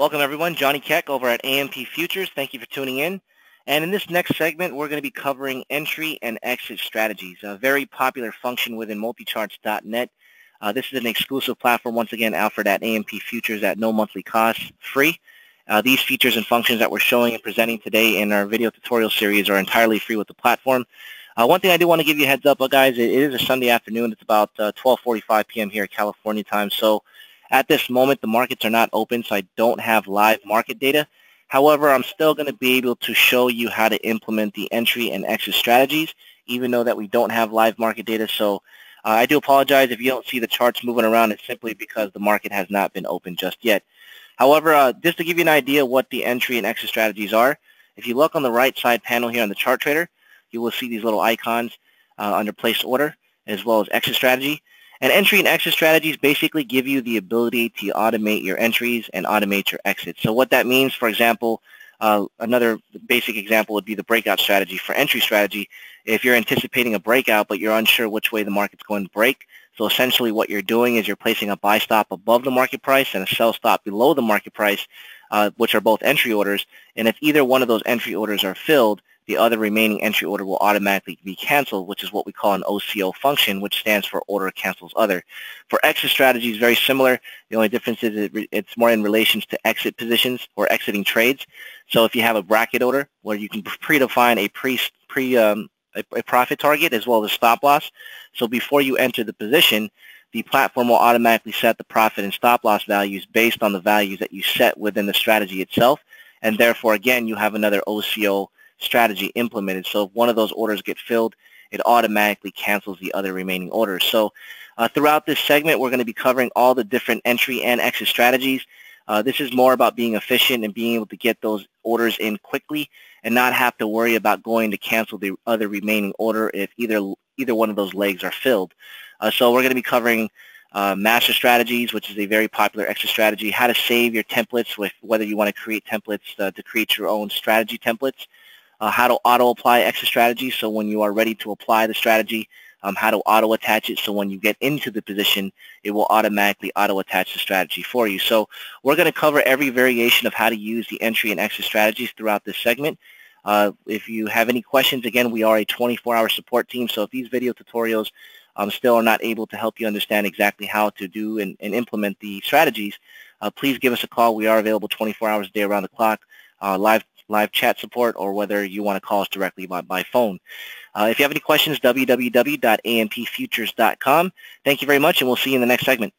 Welcome everyone, Johnny Keck over at AMP Futures. Thank you for tuning in. And in this next segment, we're going to be covering entry and exit strategies, a very popular function within multicharts.net. Uh, this is an exclusive platform, once again, offered at AMP Futures at no monthly cost, free. Uh, these features and functions that we're showing and presenting today in our video tutorial series are entirely free with the platform. Uh, one thing I do want to give you a heads up, uh, guys, it, is a Sunday afternoon. It's about 12.45 uh, p.m. here at California time. So at this moment, the markets are not open, so I don't have live market data. However, I'm still going to be able to show you how to implement the entry and exit strategies, even though that we don't have live market data. So uh, I do apologize if you don't see the charts moving around. It's simply because the market has not been open just yet. However, uh, just to give you an idea what the entry and exit strategies are, if you look on the right side panel here on the chart trader, you will see these little icons uh, under place order as well as exit strategy. And entry and exit strategies basically give you the ability to automate your entries and automate your exits. So what that means, for example, uh, another basic example would be the breakout strategy. For entry strategy, if you're anticipating a breakout but you're unsure which way the market's going to break, so essentially what you're doing is you're placing a buy stop above the market price and a sell stop below the market price, uh, which are both entry orders. And if either one of those entry orders are filled, the other remaining entry order will automatically be canceled, which is what we call an OCO function, which stands for order cancels other. For exit strategies, very similar. The only difference is it's more in relations to exit positions or exiting trades. So if you have a bracket order where you can predefine a pre, pre um, a, a profit target as well as a stop loss. So before you enter the position, the platform will automatically set the profit and stop loss values based on the values that you set within the strategy itself. And therefore, again, you have another OCO strategy implemented. So if one of those orders get filled, it automatically cancels the other remaining orders. So uh, throughout this segment, we're going to be covering all the different entry and exit strategies. Uh, this is more about being efficient and being able to get those orders in quickly and not have to worry about going to cancel the other remaining order if either either one of those legs are filled. Uh, so we're going to be covering uh, master strategies, which is a very popular exit strategy, how to save your templates with whether you want to create templates uh, to create your own strategy templates, uh, how to auto-apply exit strategy, So when you are ready to apply the strategy, um, how to auto-attach it. So when you get into the position, it will automatically auto-attach the strategy for you. So we're going to cover every variation of how to use the entry and exit strategies throughout this segment. Uh, if you have any questions, again, we are a 24-hour support team. So if these video tutorials um, still are not able to help you understand exactly how to do and, and implement the strategies, uh, please give us a call. We are available 24 hours a day around the clock. Uh, live live chat support or whether you want to call us directly by, by phone. Uh, if you have any questions, www.ampfutures.com. Thank you very much, and we'll see you in the next segment.